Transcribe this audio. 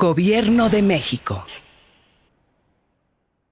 Gobierno de México.